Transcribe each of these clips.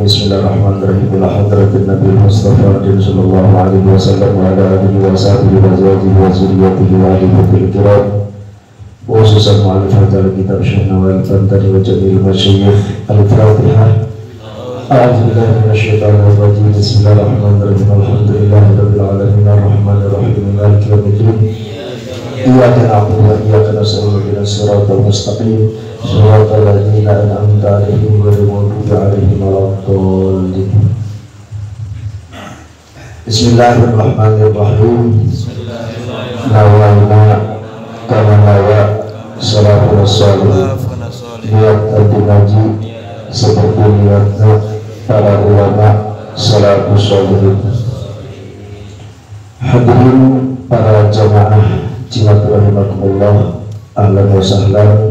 Bismillahirrahmanirrahim. Bila hadratin Nabi Mustafa Adil Sallallahu alaihi wasallam Wa ala alihi wa sahbihi wa zawajihi wa zuriyatihi Wa alihi kiram. Khususan ma'alifat al-kitab Syahna wa al-fantari wa jamil masyayif Al-Fatihah. A'udzubillahi minasyaitonir rajim Bismillahirrahmanirrahim Alhamdulillahirabbil alamin. Arrahmanirrahim. Maliki yaumiddin Iyyaka na'budu wa iyyaka nasta'in. Ihdinas siratal mustaqim. إياك نعبد وإياك نستعين اهدنا الصراط المستقيم صراط الذين أنعمت عليهم غير المغضوب عليهم ولا الضالين بسم الله الرحمن الرحيم نوينا كما نوى صلاة الصالحين niat tadi ngaji seperti niatnya para ulama salafus sholihin hadirin para jamaah jimat rahimakumullah ahlan wa sahlan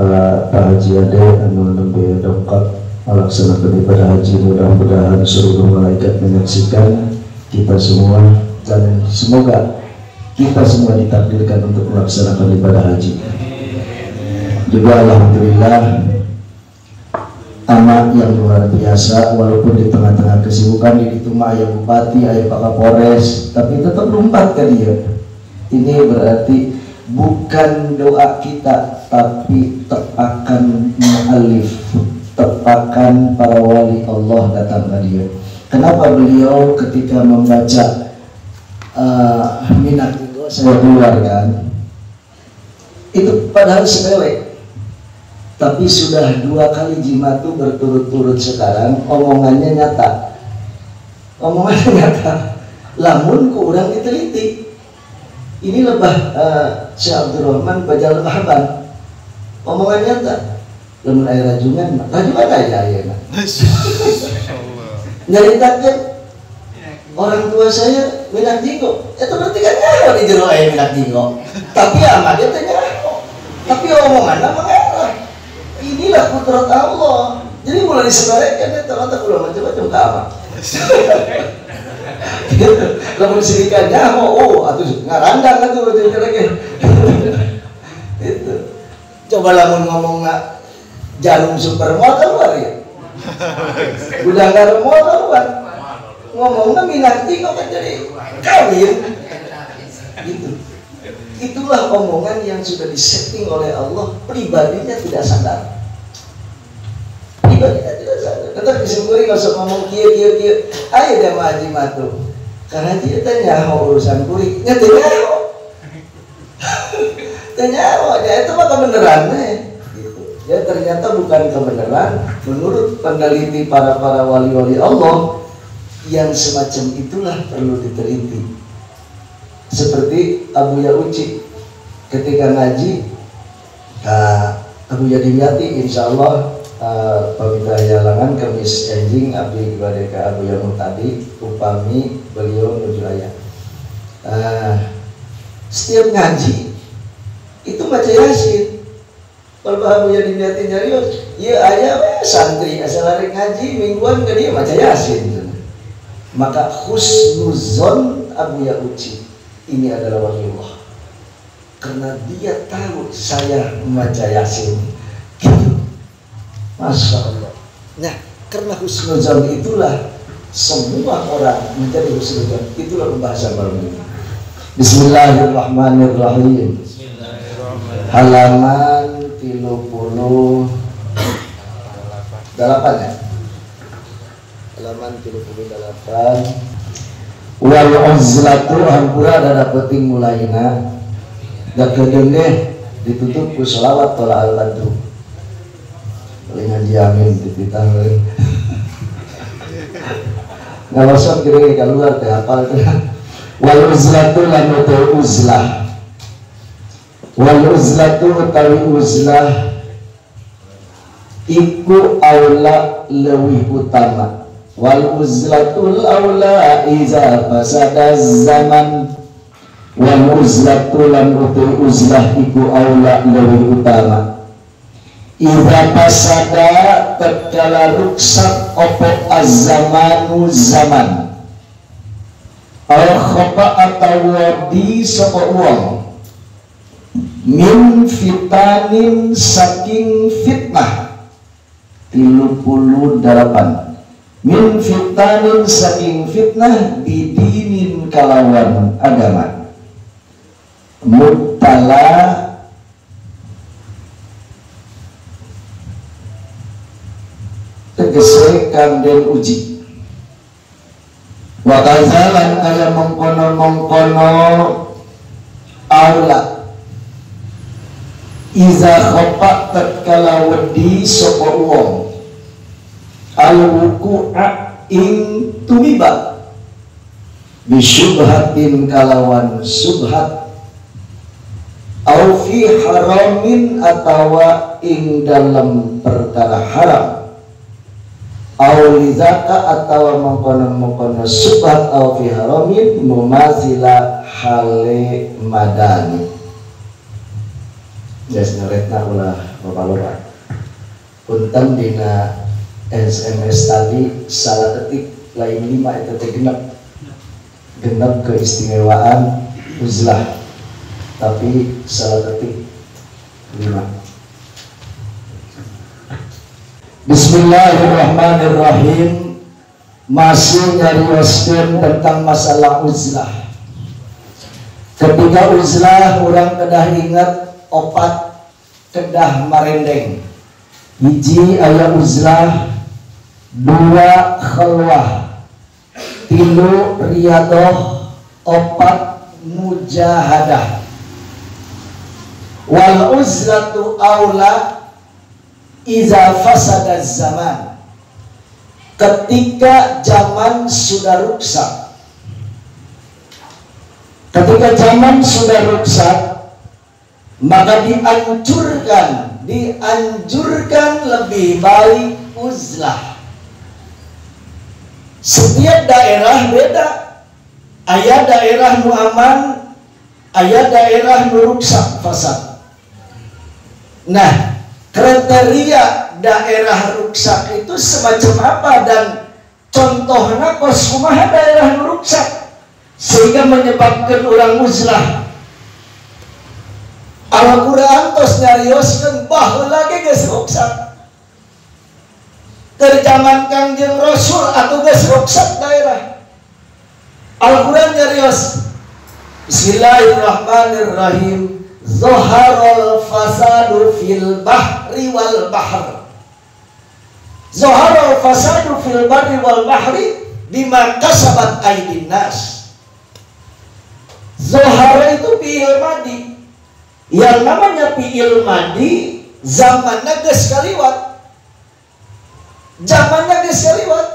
Haji Ade anu nembe dongkap. Melaksanakan ibadah haji mudah-mudahan seluruh malaikat menyaksikan kita semua dan semoga kita semua ditakdirkan untuk melaksanakan ibadah haji. Juga Alhamdulillah amat yang luar biasa walaupun di tengah-tengah kesibukan di itu mah ayah bupati, ayah pak kapolres tapi tetap lompat ke dia. Ini berarti bukan doa kita tapi tepakan mu'alif. Tepakan para wali Allah datang ke dia. Kenapa beliau ketika membaca uh, minat saya keluar kan itu padahal sepele. Tapi sudah dua kali jimatu berturut-turut sekarang omongannya nyata. Omongannya nyata. Lamun ku orang diteliti ini lebah uh, Syekh Abdul Rahman baca lebahan omongan nyata. Lamun air rajungan rajungan aja ya nyaritakan orang tua saya minat jinggo itu berarti kan nyawa di jero air minat jinggo tapi amat itu nyawa tapi omongannya mengarah inilah kudrat Allah. Jadi mulai disebarkan ya ternyata udah macam-macam ke apa lalu sirikan nyaho oh atau ngarandang kan tuh lagi itu. Coba lamun ngomong nak jarum supermall keluar ya? Udah nggak mau keluar ngomongnya minati kok kan jadi kawin. Gitu. Itulah omongan yang sudah disetting oleh Allah. Pribadinya tidak sadar. Pribadinya tetap disimpulkan kalau usah ngomong kia kia kia. Ayo dia maji matu karena dia tanya urusan kurik ngerti nyaho tanya ya itu mah kebenaran gitu. ya ternyata bukan kebenaran. Menurut peneliti para para wali-wali Allah yang semacam itulah perlu diteliti. Seperti Abu Yauci ketika ngaji uh, Abu Yadimyati insya Allah uh, pamita yalangan kemis enjing abdi kepada Abu Yamu tadi upami beliau menuju ayat uh, setiap ngaji itu baca yasin. Kalau Abu Yadimyati nyarius ya ayah santri asal hari ngaji mingguan ke dia baca yasin. Maka husnuzon Abu Yauci ini adalah wali Allah. Karena dia tahu saya membaca yasin masya Allah nah karena husnuzon itulah semua orang menjadi husnuzon itulah pembahasan malam ini. Bismillahirrahmanirrahim. Halaman 30 delapan ya? Halaman 38 wal uzlatu hampura ada penting mulaina da kedeung ditutup ku selawat tola al badru paling ngaji amin dipitah euy ngalosan kira keluar teh hafal teh wal uzlatu lan uzlah wal uzlatu utawi uzlah iku aula lebih utama. Wal uzlatul aula iza fasada zaman. Wal uzlatul lan utul uzlah iku aula lebih utama Iza pasada terkala ruksat opo azamanu zaman? Al khata atau di sapa wong? Min fitanin saking fitnah. Tilu puluh delapan min fitanin saking fitnah bidinin kalawan agama. Mutala tegese kang den uji. Wa kazalan kaya mengkono-mengkono aula. Iza khopak tatkala wedi sapa wong al wuku'a ing tumiba. Bisyubhatin kalawan subhat. Au fi haramin atawa ing dalam perkara haram au lizaka atau mengkono-mengkono subhat au fi haramin mumazila hale madani. Jas ngeretna ulah bapak-bapak. Punten dina SMS tadi salah ketik lain lima itu teh genap keistimewaan uzlah. Tapi salah ketik lima Bismillahirrahmanirrahim. Masih nyarioskan tentang masalah uzlah. Ketika uzlah orang kedah ingat opat kedah marendeng Hiji ayat uzlah Dua khalwah Tilu riadoh Opat mujahadah. Wal uzlatu awla Iza fasada zaman. Ketika zaman sudah rusak. Ketika zaman sudah rusak Maka dianjurkan Dianjurkan lebih baik uzlah. Setiap daerah beda. Ayah daerah nu aman Ayah daerah nu rusak fasad. Nah kriteria daerah rusak itu semacam apa? Dan contohnya kos rumah daerah rusak sehingga menyebabkan orang muslah Al-Quran tos nyarioskan bahwa lagi ges rusak dari zaman kangjeng Rasul atau ges rusak daerah. Al-Quran nyarios Bismillahirrahmanirrahim Zoharul fasadu fil bahri wal bahr Zoharul fasadu fil bahri wal bahri Bima kasabat aidin nas. Zohara itu fi'il madi. Yang namanya fi'il madi Zamannya ges kaliwat Zamannya ges kaliwat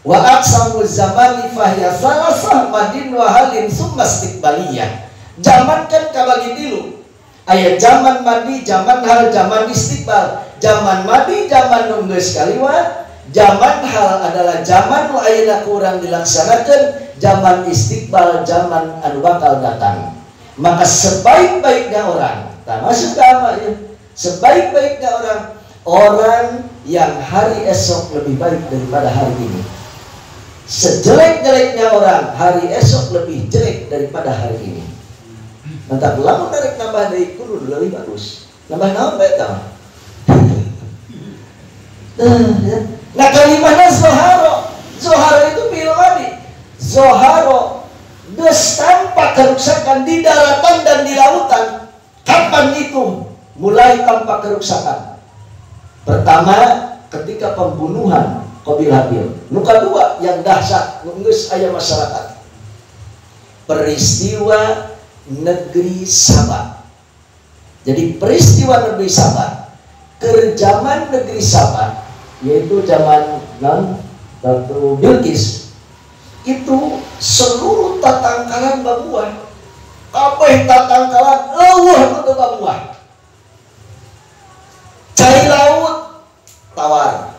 Wa aksamu zamani fahya salasah madin wa halin summa istiqbaliyah Zaman kan kabagi tilu. Ayat zaman mandi, zaman hal, zaman istiqbal. Zaman mandi, zaman nunggu sekaliwan. Zaman hal adalah zaman ayana kurang dilaksanakan. Zaman istiqbal, zaman anu bakal datang. Maka sebaik-baiknya orang, tak ke apa ya? Sebaik-baiknya orang, orang yang hari esok lebih baik daripada hari ini. Sejelek-jeleknya orang, hari esok lebih jelek daripada hari ini. Mantap, lamun narik nambah dari kudu lebih bagus. Nambah naon baik tau. Nah kalimahnya Zoharo. Zoharo itu bilwadi Zoharo Des tanpa kerusakan di daratan dan di lautan Kapan itu? Mulai tanpa kerusakan. Pertama ketika pembunuhan Qabil Habil. Nuka dua yang dahsyat Nunggus ayah masyarakat. Peristiwa negeri Sabah. Jadi peristiwa negeri Sabah, kerjaman negeri Sabah, yaitu zaman non Ratu Bilqis, itu seluruh tatangkalan apa yang tatangkalan eueuh itu babuah. Cari laut tawar.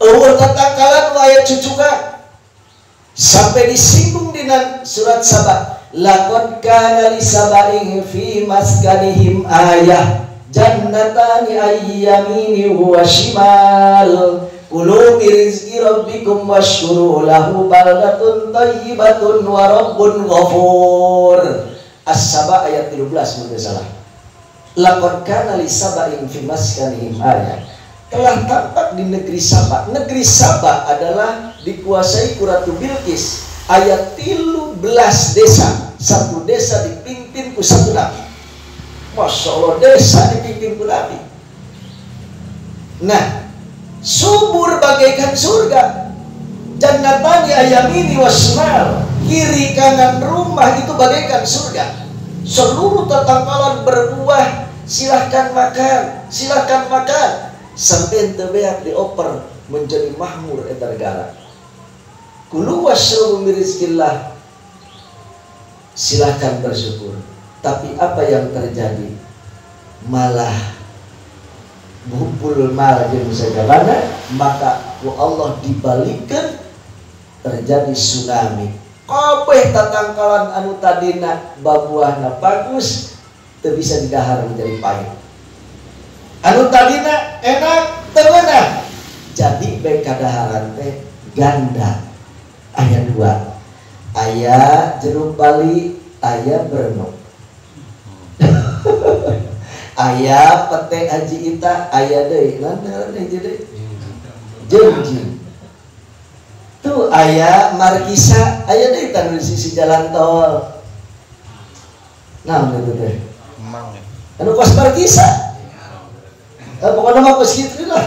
Eueuh tatangkalan wayah cucukan sampai disinggung dengan surat Sabah lakon kana li sabarin fi maskanihim ayah jannatani ayyamini wa shimal Kulu rizki rabbikum washkuru lahu baldatun tayyibatun wa rabbun ghafur. As-Saba ayat 13 mungkin salah. Lakon kana li saba'in fi maskanihim ayat. Telah tampak di negeri Saba. Negeri Saba adalah dikuasai Kuratu Bilqis. Ayat 13 desa. Satu desa dipimpin ku satu nabi. Masya Allah desa dipimpin ku nabi. Nah, subur bagaikan surga. Jannatani ayamini wasmal. Kiri kanan rumah itu bagaikan surga. Seluruh tetangkalan berbuah, silahkan makan, silahkan makan. Sampai tebeak dioper menjadi mahmur eta negara. Kulu wasrubu mirizkillah. Silahkan bersyukur. Tapi apa yang terjadi? Malah bumpul mal jeung sagabana maka Allah dibalikkan terjadi tsunami kabeh tatangkalan anu tadina babuahna bagus teu bisa didahar menjadi pahit anu tadina enak teu jadi baik kadaharan teh ganda ayat dua. Ayat jeruk bali ayat berenung ayah pete haji ita ayah deh. Mana nih jadi janji. Tuh ayah markisa ayah deh tan di sisi jalan tol. Nah itu deh anu kos markisa? Eh, pokoknya mah kos gitu lah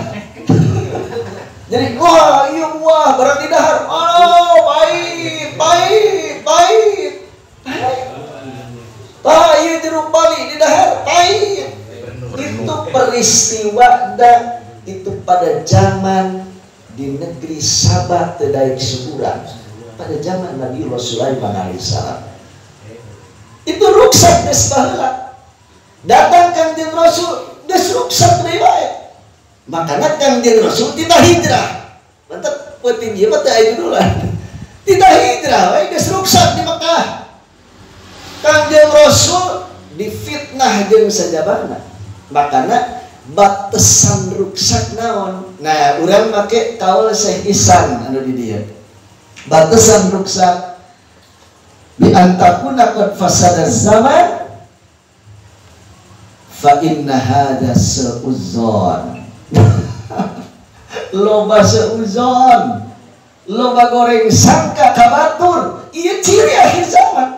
jadi wah iya wah berarti dahar. Oh baik baik baik baik jeruk bali di dahar baik itu peristiwa dan itu pada zaman di negeri Sabah tedai sebulan pada zaman Nabi Rasulullah alaihissalam itu ruksak desbahala datang kanjeng Rasul des ruksak dari baik makanya kanjeng Rasul tidak hijrah. Mantap penting dia mata ayo dulu tidak hijrah. Baik des ruksak di Mekah. Kanjeng Rasul difitnah jeung sajabana makanya batasan ruksak naon? Nah orang pakai kaul Syekh Isan anu di dia. Batasan ruksak. Bi antakuna qad fasada zaman fa inna hadha seuzon loba seuzon. Loba goreng sangka kabatur. Iya ciri akhir zaman.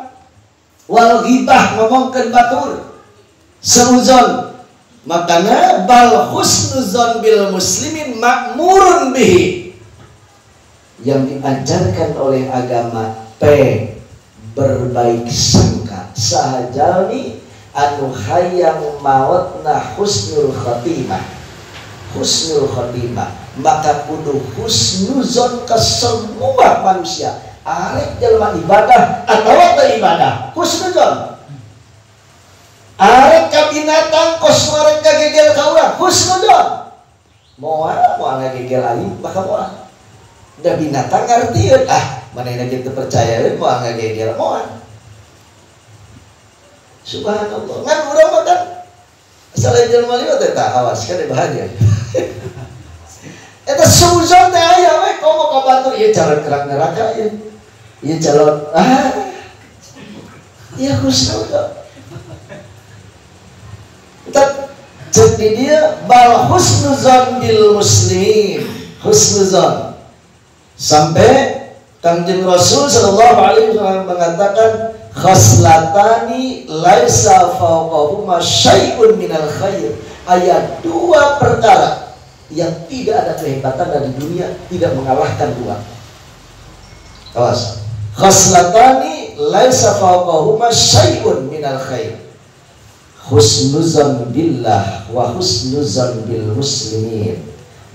Wal ghibah ngomongkeun batur. Seuzon. Makanya bal husnuzon bil muslimin makmurun bihi. Yang diajarkan oleh agama P berbaik sangka. Sahajalmi anu hayang mautna husnul khatimah husnul khatimah maka kudu husnuzon ke semua manusia. Arek jelma ibadah atau ibadah? Husnuzon. Arek ka binatang kos marek ka gegel ka urang husnudon moal moal gegel aing bakal moal. Da binatang ngartieun ah mana yang kita percaya moal gegel moal. Subhanallah. Ngan urang kan. Asal jelema liwat eta awas kan bahagia eta suzon teh aya we komo ka batur ieu calon kerak neraka ieu ieu calon ah. Ieu husnudon jadi dia bal husnuzon bil muslimin husnuzon. Sampai Kanjeng Rasul Shallallahu Alaihi Wasallam mengatakan khaslatani laisa fawqahuma syai'un minal khair. Ayat dua perkara yang tidak ada kehebatan di dunia tidak mengalahkan dua. Awas. Khaslatani laisa fawqahuma syai'un minal khair. Husnuzan billah wa husnuzan bil muslimin.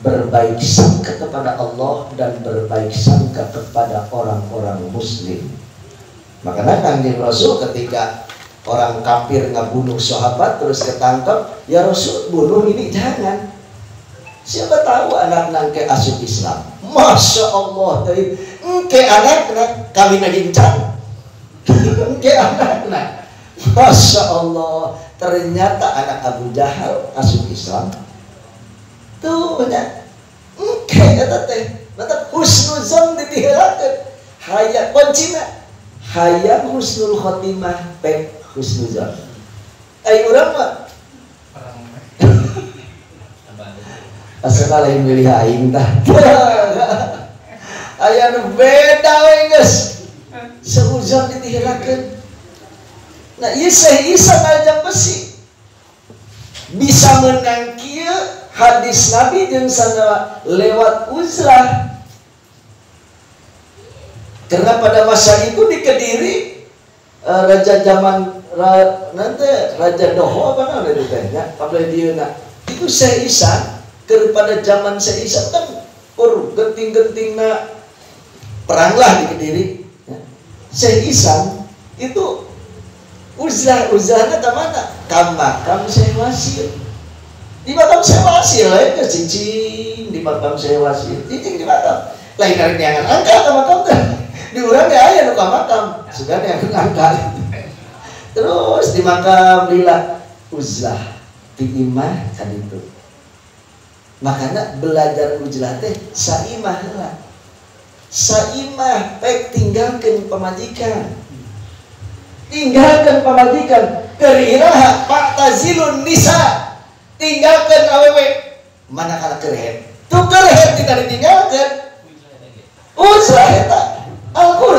Berbaik sangka kepada Allah dan berbaik sangka kepada orang-orang muslim makanya kanjeng Rasul ketika orang kafir ngabunuh sahabat terus ketangkap ya Rasul bunuh ini jangan. Siapa tahu anak nangke asup Islam. Masya Allah ke anak kami nagincang ke anak Masya Allah ternyata anak Abu Jahal masuk Islam. Tuh ya eta teh mata husnuzon ditihirakeun hayang kuncina hayang husnul khotimah pek husnuzon ai urang mah Asal lain milih aing tah. Aya nu beda we geus. Seuzon ditihirakeun. Nah, ieu isa ngajak besi. Bisa menang kieu hadis Nabi jeung sana lewat uzlah. Karena pada masa itu di Kediri uh, raja zaman ra, nanti raja Doho apa namanya ditanya, Pablo Diuna itu saya Isa kepada zaman seisa kan pur genting-genting na perang lah di kediri ya. seisa itu uzlah uzlahnya ke mana? Kam makam sewasil di makam sewasil lain ke cincin di makam sewasil cincin di makam lain dari yang angkat ke makam di orang ya ayah nuka makam. Sudah yang angkat terus di makam lila. Uzlah di imah kan itu. Makanya belajar ujlah teh saimah lah. Saimah baik tinggalkan pemajikan. Tinggalkan pemajikan. Keriraha pak tazilun nisa. Tinggalkan awewe mana kalau kerhet tuh kerhet tidak ditinggalkan. Usah eta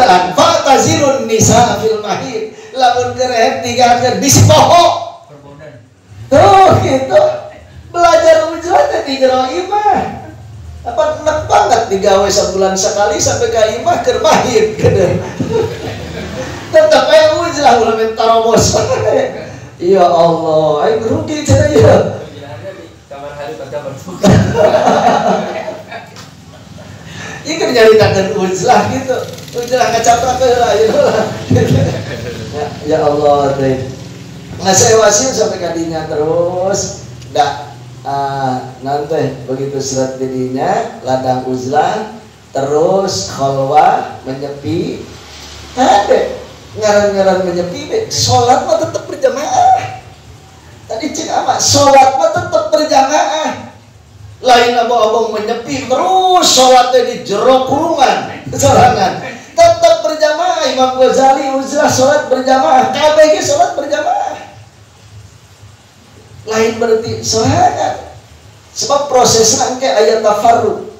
Al-Quran pak tazilun nisa fil mahir lamun kerhet tinggalkan di poho tuh gitu. Belajar ujrat di jero imah. Apa enak banget digawe sebulan sekali sampai ke imah ke mahir tetap aja ujrah ulah minta romos. Ya Allah ayo rugi cara ya. Kamar hari kamar Ini kan nyaritakan ujlah gitu Ujlah ngecaprak ke lah ya, ya Allah Ngasih wasil sampai kadinya terus. Dah uh, nanti begitu surat dirinya ladang uzlah terus khalwa menyepi. Ada ngaran-ngaran menyepi be. sholat mah tetap berjamaah. Tadi cek apa? Sholat mah tetap berjamaah. Lain abang-abang menyepi terus sholatnya di jero kurungan sorangan tetap berjamaah. Imam Ghazali uzlah sholat berjamaah. KBG sholat berjamaah. Lain berarti sehat sebab prosesnya angke ayat tafaru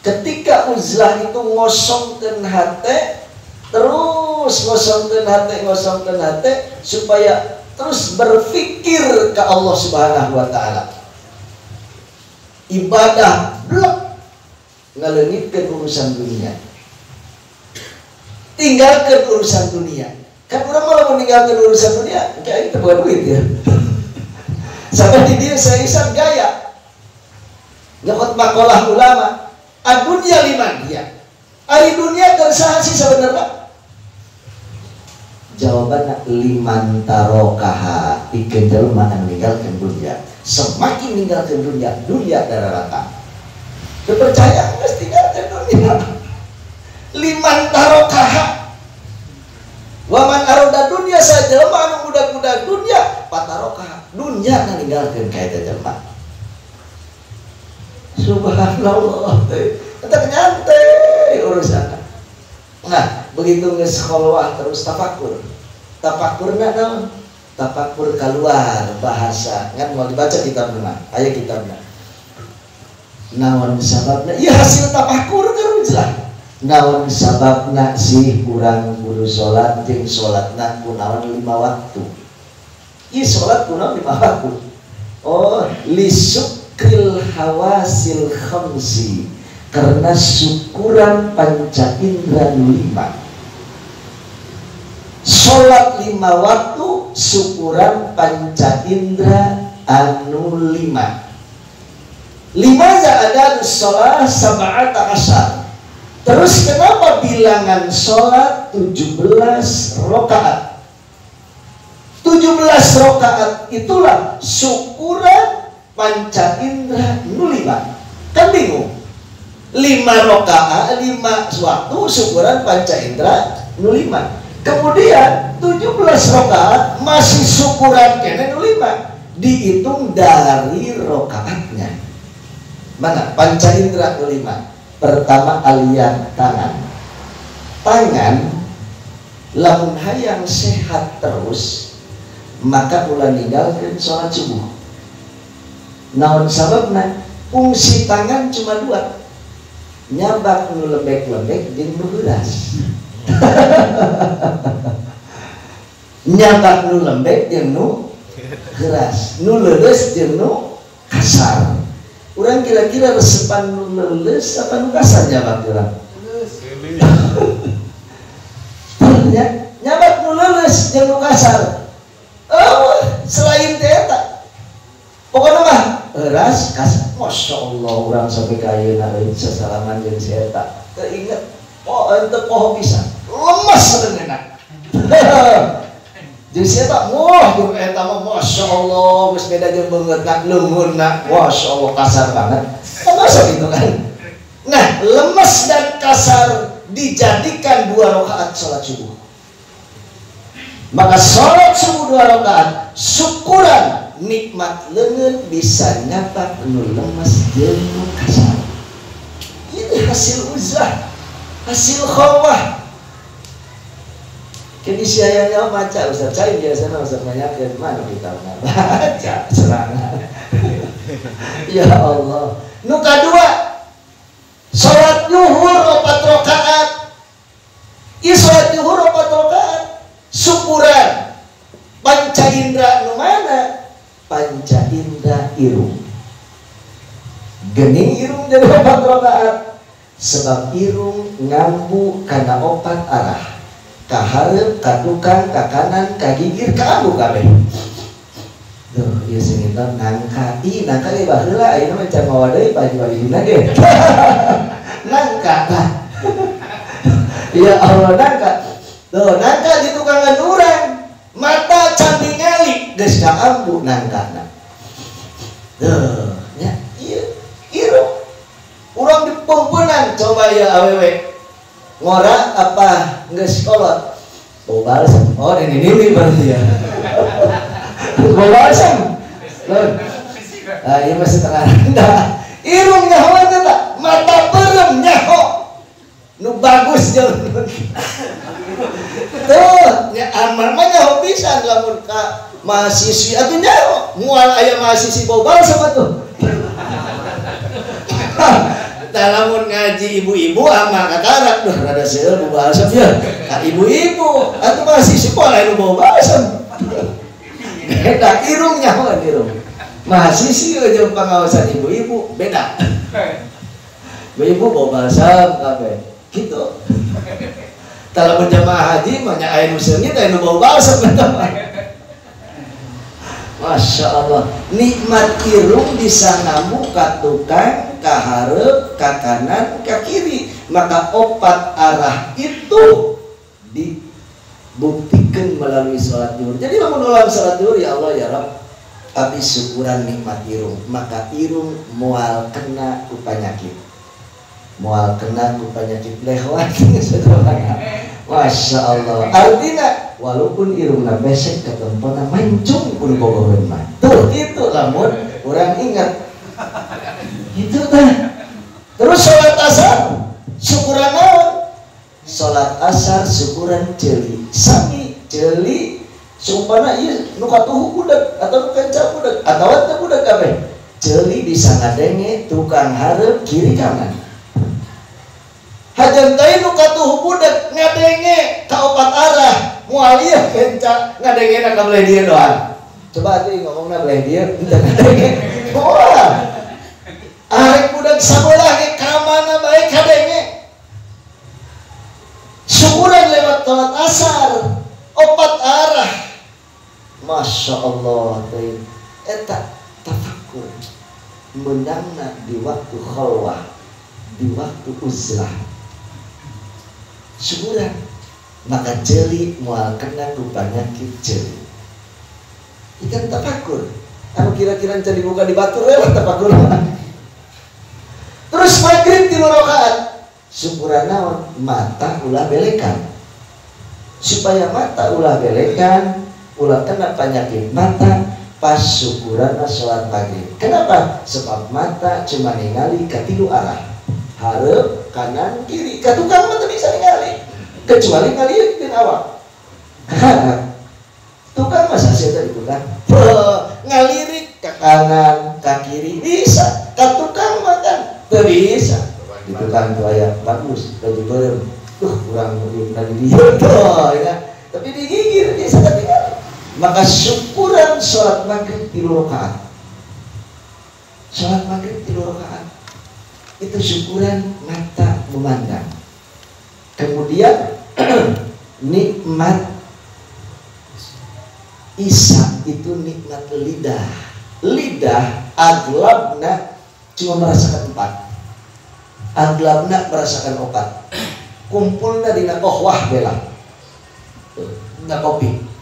ketika uzlah itu ngosongkan hati terus ngosongkan hati ngosongkan hati supaya terus berpikir ke Allah subhanahu wa ta'ala. Ibadah blok. Ngalengitkan urusan dunia tinggalkan urusan dunia kan orang malah meninggalkan urusan dunia kayak itu bukan duit ya Sampai di dia saya isap gaya. Nyokot makolah ulama. Adunya lima dia. Hari dunia sih sebenarnya. Jawabannya liman tarokaha Ikan jelma meninggalkan dunia Semakin meninggalkan dunia Dunia darah rata Kepercayaan mesti tinggalkan dunia Liman tarokaha saja Manu muda-muda dunia Patarokaha dunia kan ninggalkan kayak jelma subhanallah kita nyantai urusan nah begitu ngesekolwah terus tafakur. Tafakur nggak dong tafakur keluar bahasa. Kan mau dibaca kitabnya ayat kitabnya nawan sababna? Iya hasil tafakur terus lah. Nawan sababna sih kurang guru sholat jeng sholatna kunawan lima waktu Iya sholat kuno lima waktu. Oh, lisukril hawasil khamsi karena syukuran panca indra lima. Sholat lima waktu syukuran panca indra anu lima. Lima ada sholat sab'at asar. Terus kenapa bilangan sholat 17 rokaat? 17 rokaat itulah syukuran panca indra nulima kan bingung? Lima rokaat lima waktu syukuran panca indra nulima kemudian 17 rokaat masih syukuran kena nulima dihitung dari rokaatnya mana? Panca indera kelima pertama alian tangan. Tangan lamun hayang sehat terus maka ulah ninggalkan sholat subuh. Naon sababna fungsi tangan cuma dua. Nyabak nu lembek-lembek jeung nu nyabak nu lembek jeung nu gelas nu leuleus jeung kasar. Orang kira-kira resepan nu leuleus apa nu kasar nyabak nu kasar oh selain teh pokoknya mah eras kasar masya Allah orang sampai kaya naik sesalaman saya tak teringat oh ente poho bisa lemas enak jadi saya tak wah jeung eta mah masya Allah geus beda beungeut nak nak. Masya Allah kasar banget. Kan masa gitu kan? Nah lemas dan kasar dijadikan dua rakaat sholat subuh maka sholat subuh dua rakaat syukuran nikmat lengan bisa nyata penuh lemas jeung kasar. Ini hasil uzlah hasil khawah. Kini siayanya baca Ustaz saya biasanya Ustaz ke mana kita baca? Serangan. ya Allah. Nuka dua irung. Gening irung jadi opat rokaat. Sebab irung ngambu karena opat arah. Kaharep katukang kakanan kagigir kamu kabeh. Duh, sing itu nangka, ih nangka ge baheula ayeuna mah can mawa deui baju-bajuna ge. nangka lah. Ya Allah nangka. Tuh, nangka di tukangan urang mata candi ngali geus ambu nangkana Tuh, ya iya ieu urang dipompenan coba ya awewe. Ngora apa geus kolot bau balsam oh ini ini berarti ya. Bau balsam ah iya masih tengah nah irung nyaho tak? Mata perem nyaho. Nu bagus jauh tuh ya amal mah nyaho bisa lamun mahasiswi atuh nyaho mual aya mahasiswi bau sama tuh Nah, lamun ngaji ibu-ibu ama katarak duh rada seueur bu balsam ya. Ka ibu-ibu atuh mahasiswi poe lain bau balsam. Beda irung nyaho irung. Mahasiswi jeung pengawasan ibu-ibu beda. Ibu-ibu bau balsam kabeh. Gitu kalau berjamaah haji banyak air musimnya dan bau balsam Masya Allah. Nikmat irung bisa namu ka tukang ka hareup ka kanan ka kiri maka opat arah itu dibuktikan melalui sholat duhur. Jadi mau ulang sholat duhur ya Allah ya Rabb habis syukuran nikmat irung. Maka irung mual kena ku penyakit. Mual kena ku penyakit lewat Masya Allah. Artinya walaupun irungna besek ketempona mancung pun bogohan mah tuh itu lamun orang ingat. Itu teh terus sholat asar syukuran naon sholat asar syukuran jeli. Sami jeli. Sumpana iya nu katuhu budak atau nu kenca budak atau teu budak kabeh. Jeli bisa ngadenge tukang hareup kiri kanan hajan teh nu katuhu budak ngadenge ka opat arah. Mualia kenca ngadenge na ka dia doang. Coba tuh ngomongna belah dia ngadenge. Wah. Arek budak sabolah ke kamana baik kadenge syukuran lewat sholat asar opat arah. Masya Allah eta tafakur. Menangna di waktu khalwah di waktu uzlah syukuran. Maka jeli mual kena rupanya jeli. Ikan tafakur anu kira-kira jadi buka di batu? Lewat tafakur terus maghrib di rakaat. Syukuran naon? Mata ulah belekan. Supaya mata ulah belekan ulah kena penyakit mata pas syukuran sholat maghrib. Kenapa? Sebab mata cuma ningali ke arah harap kanan kiri. Ke tukang mata bisa ningali kecuali ngaliuk awak tukang masa saya tadi tukang ngalirik ke kanan ke kiri. Bisa. Ke tukang makan. Bisa. Di tukang itu ayah bagus. Baju berem. Tuh kurang lebih tadi dia. Ya. Tapi digigir dia sangat tinggal. Maka syukuran sholat maghrib di rakaat. Sholat maghrib di rakaat itu syukuran mata memandang. Kemudian nikmat Isa itu nikmat lidah. Lidah aglabna cuma merasakan empat. Aglabna merasakan obat kumpulnya di wah bela. Kopi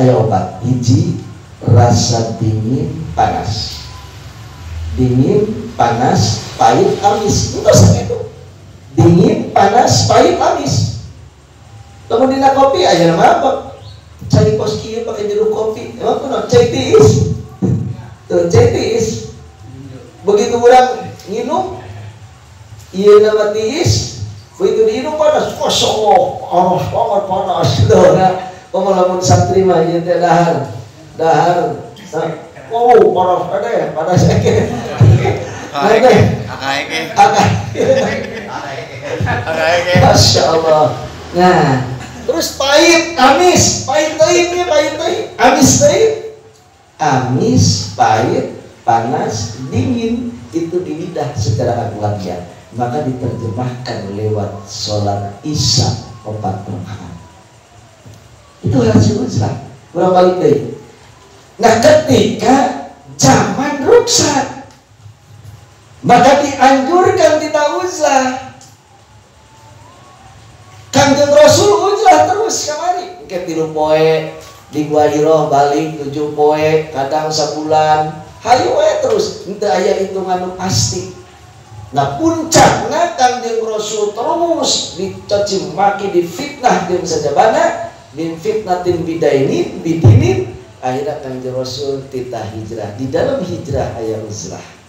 ayo obat hiji rasa dingin panas dingin panas pahit amis. Itu itu. Dingin panas pahit amis. Kemudian kopi aja nama apa? Cari kos kia pakai jeruk kopi. Emang kuno cai tuh cai begitu orang minum iya nama tiis. Begitu diinum panas. Allah panas banget panas. Tuh nah pemalaman santri mah iya teh dahar. Dahar oh panas ada ya? Panas ya Akak, akak, Masya Allah. Nah, Terus pahit, amis, pahit pahitnya pahit pahit, amis pahit, amis, pahit, panas, dingin. Itu di lidah secara akuatnya. Maka diterjemahkan lewat sholat isya opat rakaat. Itu hasil uzlah. Berapa kali? Nah ketika zaman ruksat maka dianjurkan kita uzlah. Kanjeng Rasul ujlah terus kemari. Ke tilu poe di gua hiro balik tujuh poe kadang sebulan. Hayu we terus ente aya hitungan pasti. Nah puncaknya kanjeng Rasul terus dicaci maki difitnah saja bana din fitnatin bidaini bidinin akhirnya kanjeng Rasul titah hijrah di dalam hijrah ayat uzrah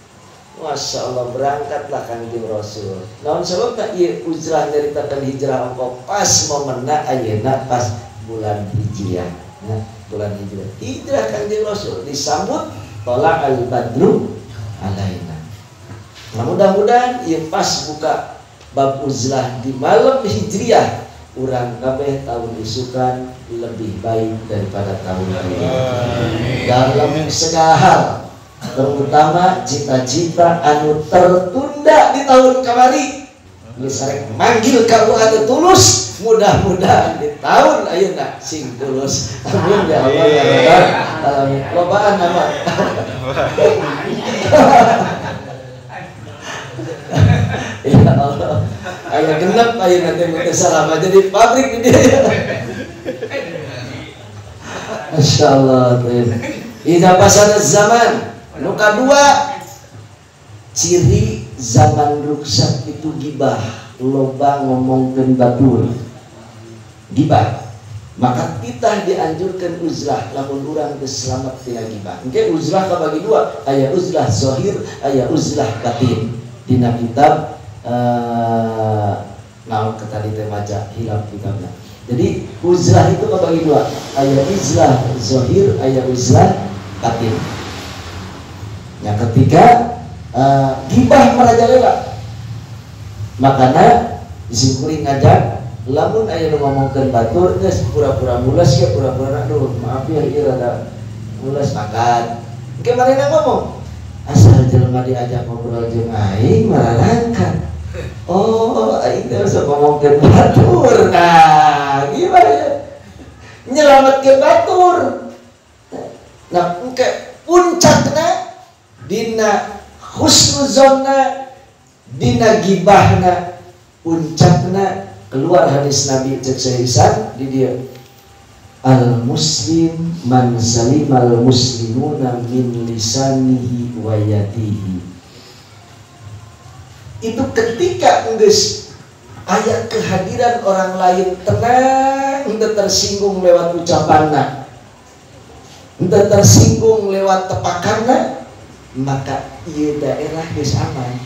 Masya Allah berangkatlah kanjeng Rasul. Namun sebab tak iya uzrah nyeritakan hijrah engkau pas momenna ayana pas bulan hijriah. Nah, bulan hijriah. Hijrah kanjeng Rasul disambut tolak al badru alaina. Nah, mudah-mudahan ia pas buka bab uzlah di malam hijriah urang kabeh tahun isukan lebih baik daripada tahun ini. Dalam segala hal terutama cita-cita anu tertunda di tahun kemari misalnya manggil kamu anu tulus mudah-mudahan di tahun nak sing tulus. Amin ya Allah. Ya alamin lobaan nama. Ya Allah. Ayo genep ayo nanti mutus salam jadi pabrik ini Masya Allah Ida pasal zaman Nuka dua. Ciri zaman ruksat itu gibah loba ngomongkan batur. Gibah. Maka kita dianjurkan uzlah lamun orang selamat tina gibah. Oke uzlah bagi dua ayat uzlah zohir ayat uzlah batin. Dina kitab uh, naon kata di maja hilang kitabnya jadi uzlah itu bagi dua? Ayat uzlah zohir ayat uzlah batin. Yang ketiga uh, gibah merajalela makanya disimpulin ngajak lamun ayo ngomongkan batur geus pura-pura mulas ya pura-pura aduh maaf ya ieu rada mulas makan. Kemarin ngomong. Asal jelema diajak ngobrol jeung aing mararangka. Oh aing teh usah ngomongkeun batur nah gimana ya nyelametkeun batur. Nah engke puncakna dina husnuzonna dina gibahna puncakna keluar hadis Nabi cek sehisan di dia al muslim man al muslimuna min lisanihi wa yadihi. Itu ketika enggeus ayat kehadiran orang lain tenang tersinggung lewat ucapannya entah tersinggung lewat tepakarna maka ia daerah geus aman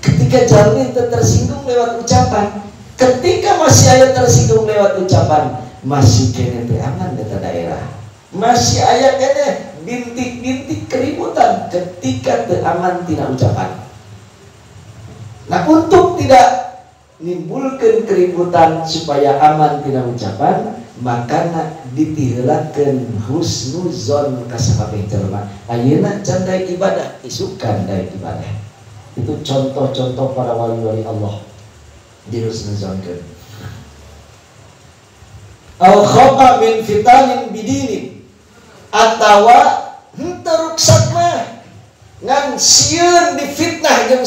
ketika jalmi entah tersinggung lewat ucapan ketika masih ada tersinggung lewat ucapan masih kene aman data daerah. Masih ayat kene bintik-bintik keributan ketika aman tidak ucapan. Nah untuk tidak nimbulkan keributan supaya aman tidak ucapan maka ditihelakan husnuzon kasababeh jelema ayeuna canda ibadah isukan dari ibadah. Itu contoh-contoh para wali-wali Allah di husnuzonkeun au khafa min fitanin bidini atawa henteu ruksak mah. Ngan sieun difitnah jeung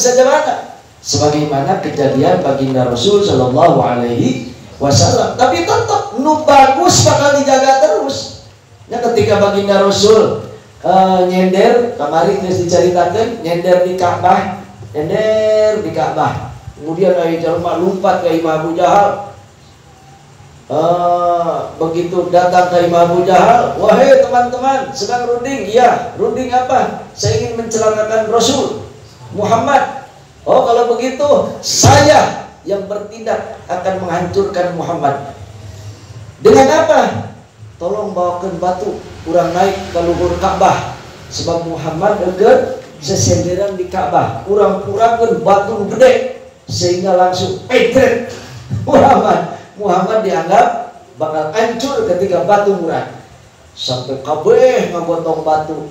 sebagaimana kejadian baginda Rasul Shallallahu Alaihi Wasallam. Tapi tetap nu bagus bakal dijaga terus. Ya ketika baginda Rasul uh, nyender kemarin harus diceritakan nyender di Ka'bah, nyender di Ka'bah. Kemudian ayah jelma lompat ke Imam Abu Jahal. Uh, begitu datang ke Imam Abu Jahal, wahai teman-teman, sedang runding, ya, runding apa? Saya ingin mencelakakan Rasul Muhammad Oh kalau begitu saya yang bertindak akan menghancurkan Muhammad. Dengan apa? Tolong bawakan batu, kurang naik ke luhur Ka'bah. Sebab Muhammad dekat sesenderan di Ka'bah. Kurang kurangkan batu gede sehingga langsung petret Muhammad. Muhammad dianggap bakal hancur ketika batu murah. Sampai kabeh ngagotong batu.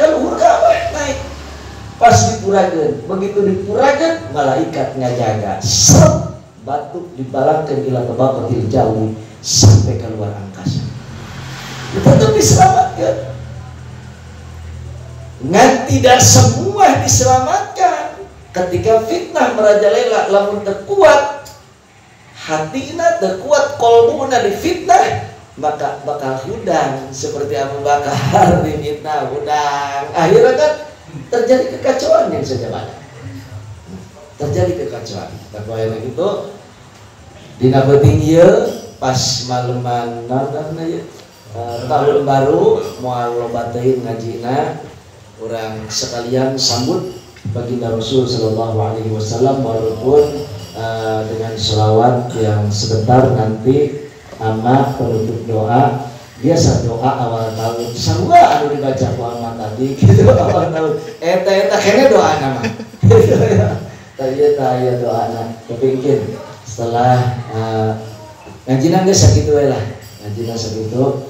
Kan luhur Ka'bah naik pas dipuragan. Begitu dipuragan malaikat jaga. Set batu dibalangkan ila tabaqatil jauh sampai keluar angkasa. Tetap diselamatkan. Ngan tidak semua diselamatkan. Ketika fitnah merajalela lamun terkuat hatina terkuat kolbuna di fitnah maka bakal hudang. Seperti Abu Bakar di fitnah hudang. Akhirnya kan terjadi kekacauan yang banyak terjadi kekacauan. Takwa yang itu di nabeting pas malaman nanti ya tahun baru mau lobatain ngajina orang sekalian sambut baginda Rasul Shallallahu Alaihi Wasallam walaupun uh, dengan selawat yang sebentar nanti ama penutup doa biasa doa awal tahun. Semua anu dibaca Muhammad tadi gitu awal tahun. Eta eta kene doa nama tadi eta ya doa nama kepingin setelah uh, ngajinan geus sakitu lah. Ngajinan sakitu